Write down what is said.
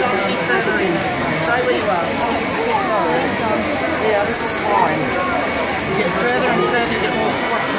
donkey. Stay where you are. Yeah, this is fine. You get further and further, you get more squash and